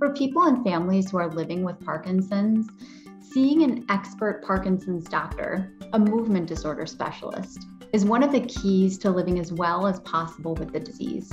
For people and families who are living with Parkinson's, seeing an expert Parkinson's doctor, a movement disorder specialist, is one of the keys to living as well as possible with the disease.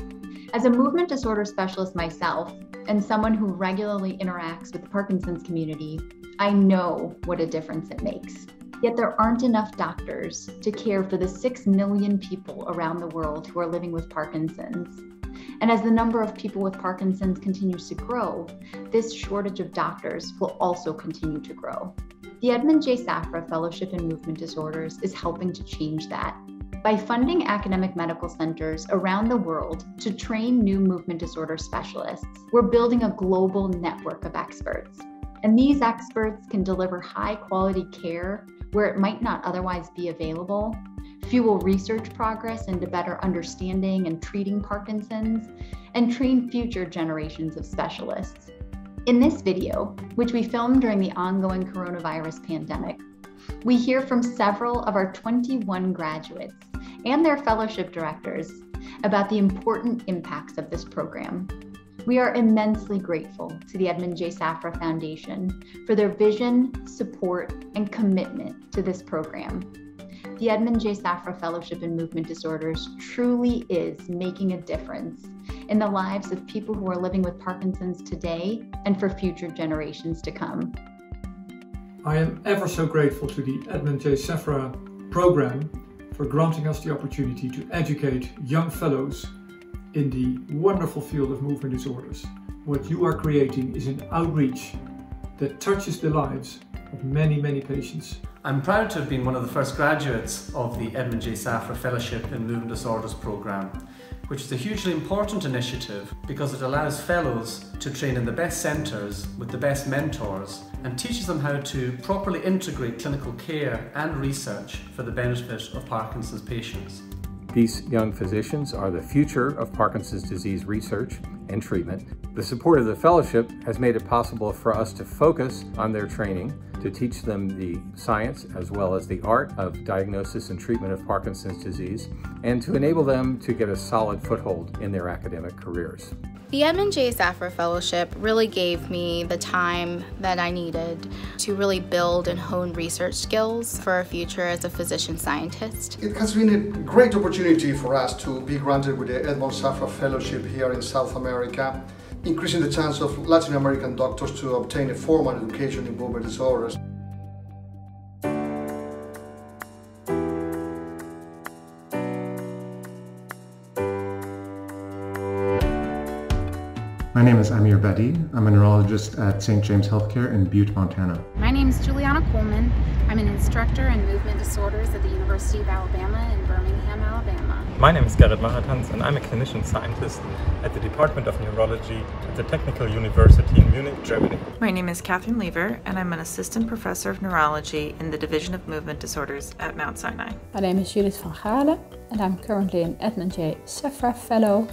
As a movement disorder specialist myself, and someone who regularly interacts with the Parkinson's community, I know what a difference it makes. Yet there aren't enough doctors to care for the 6 million people around the world who are living with Parkinson's. And as the number of people with Parkinson's continues to grow, this shortage of doctors will also continue to grow. The Edmond J. Safra Fellowship in Movement Disorders is helping to change that by funding academic medical centers around the world to train new movement disorder specialists. We're building a global network of experts. And these experts can deliver high quality care where it might not otherwise be available, fuel research progress into better understanding and treating Parkinson's, and train future generations of specialists. In this video, which we filmed during the ongoing coronavirus pandemic, we hear from several of our 21 graduates and their fellowship directors about the important impacts of this program. We are immensely grateful to the Edmond J. Safra Foundation for their vision, support, and commitment to this program. The Edmond J. Safra Fellowship in Movement Disorders truly is making a difference in the lives of people who are living with Parkinson's today and for future generations to come. I am ever so grateful to the Edmond J. Safra program for granting us the opportunity to educate young fellows in the wonderful field of movement disorders. What you are creating is an outreach that touches the lives of many, many patients. I'm proud to have been one of the first graduates of the Edmond J. Safra Fellowship in Movement Disorders programme, which is a hugely important initiative because it allows fellows to train in the best centres with the best mentors and teaches them how to properly integrate clinical care and research for the benefit of Parkinson's patients. These young physicians are the future of Parkinson's disease research and treatment. The support of the fellowship has made it possible for us to focus on their training, to teach them the science as well as the art of diagnosis and treatment of Parkinson's disease, and to enable them to get a solid foothold in their academic careers. The Edmond J. Safra Fellowship really gave me the time that I needed to really build and hone research skills for a future as a physician scientist. It has been a great opportunity for us to be granted with the Edmond Safra Fellowship here in South America, increasing the chance of Latin American doctors to obtain a formal education in movement disorders. My name is Amir Bedi. I'm a neurologist at St. James Healthcare in Butte, Montana. My name is Juliana Coleman. I'm an instructor in movement disorders at the University of Alabama in Birmingham, Alabama. My name is Gerrit Maratans and I'm a clinician scientist at the Department of Neurology at the Technical University in Munich, Germany. My name is Catherine Leaver and I'm an assistant professor of neurology in the Division of Movement Disorders at Mount Sinai. My name is Judith van Galen and I'm currently an Edmond J. Safra Fellow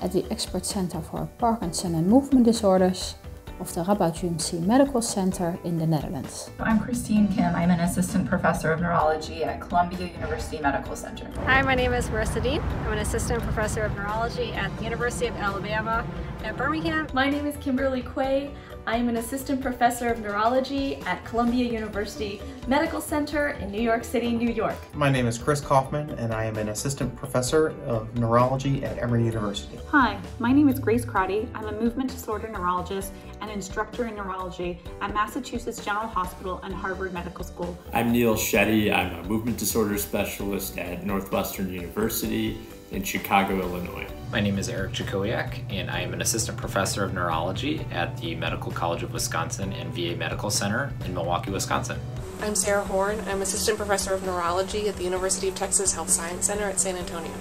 at the Expert Center for Parkinson and Movement Disorders of the Radboud UMC Medical Center in the Netherlands. I'm Christine Kim. I'm an assistant professor of neurology at Columbia University Medical Center. Hi, my name is Marissa Dean. I'm an assistant professor of neurology at the University of Alabama at Birmingham. My name is Kimberly Kwei. I am an assistant professor of neurology at Columbia University Medical Center in New York City, New York. My name is Chris Kaufman and I am an assistant professor of neurology at Emory University. Hi, my name is Grace Crotty. I'm a movement disorder neurologist and instructor in neurology at Massachusetts General Hospital and Harvard Medical School. I'm Neil Shetty. I'm a movement disorder specialist at Northwestern University in Chicago, Illinois. My name is Eric Jakowiak, and I am an assistant professor of neurology at the Medical College of Wisconsin and VA Medical Center in Milwaukee, Wisconsin. I'm Sarah Horn. I'm assistant professor of neurology at the University of Texas Health Science Center at San Antonio.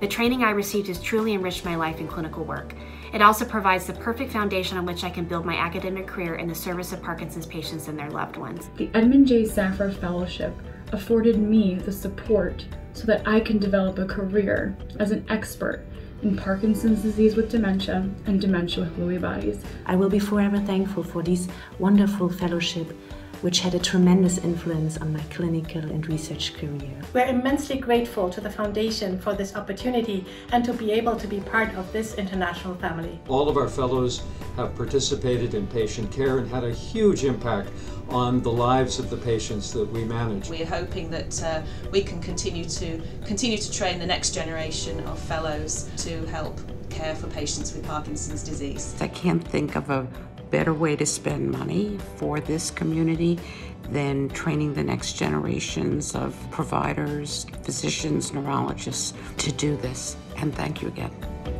The training I received has truly enriched my life in clinical work. It also provides the perfect foundation on which I can build my academic career in the service of Parkinson's patients and their loved ones. The Edmond J. Safra Fellowship afforded me the support so that I can develop a career as an expert in Parkinson's disease with dementia and dementia with Lewy bodies. I will be forever thankful for this wonderful fellowship which had a tremendous influence on my clinical and research career. We're immensely grateful to the Foundation for this opportunity and to be able to be part of this international family. All of our fellows have participated in patient care and had a huge impact on the lives of the patients that we manage. We're hoping that uh, we can continue to continue to train the next generation of fellows to help care for patients with Parkinson's disease. I can't think of a better way to spend money for this community than training the next generations of providers, physicians, neurologists to do this. And thank you again.